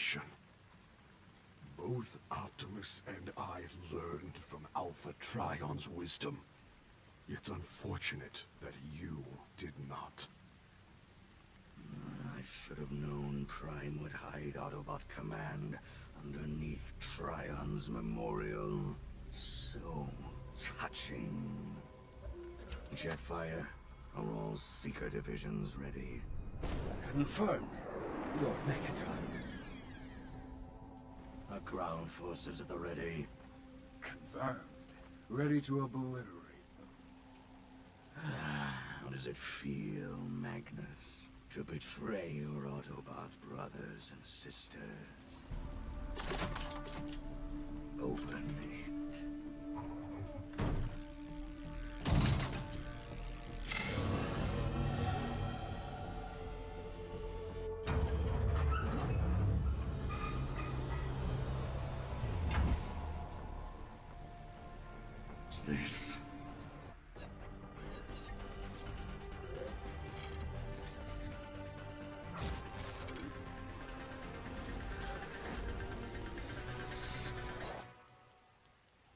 information. Both Optimus and I learned from Alpha Trion's wisdom. It's unfortunate that you did not. I should have known Prime would hide Autobot Command underneath Trion's memorial. So touching. Jetfire, are all Seeker divisions ready? Confirmed, Lord Megatron. Our ground forces at the ready. Confirmed. Ready to obliterate. them. Ah, how does it feel, Magnus, to betray your Autobot brothers and sisters? This?